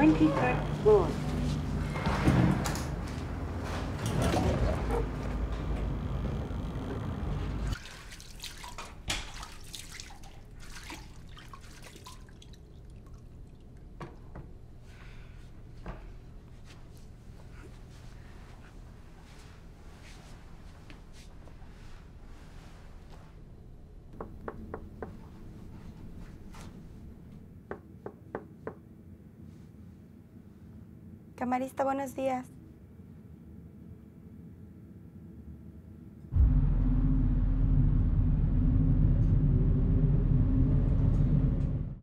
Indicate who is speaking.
Speaker 1: 23rd floor.
Speaker 2: Camarista, buenos días.